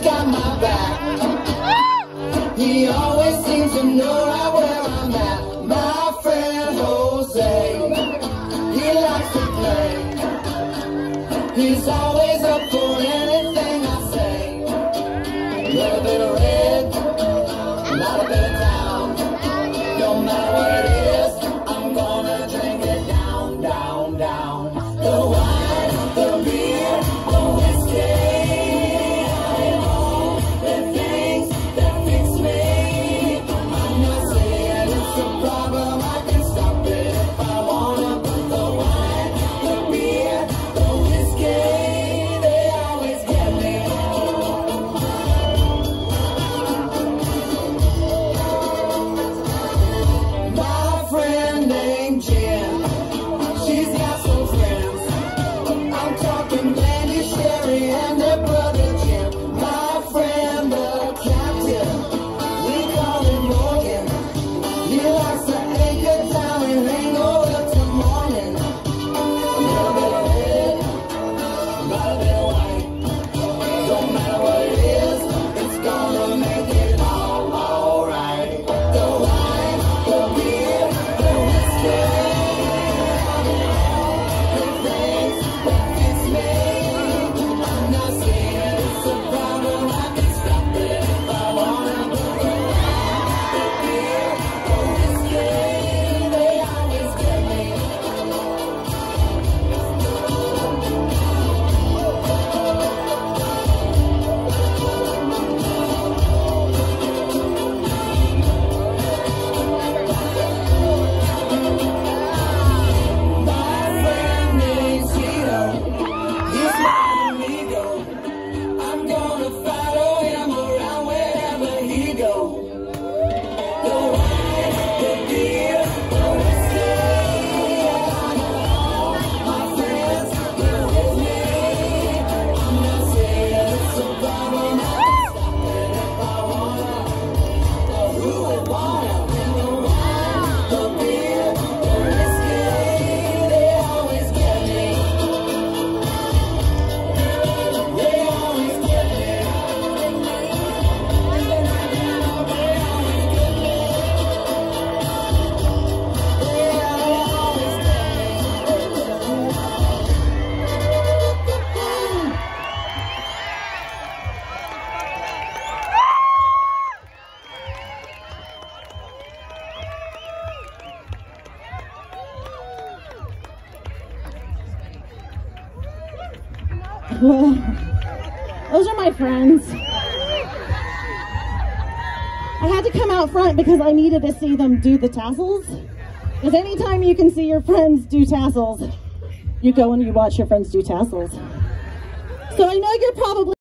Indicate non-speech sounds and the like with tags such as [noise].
he's got my back. He always seems to know right where I'm at. My friend Jose, he likes to play. He's always up for anything I say. Little bit of Yeah. well, [laughs] Those are my friends. I had to come out front because I needed to see them do the tassels. Because anytime you can see your friends do tassels, you go and you watch your friends do tassels. So I know you're probably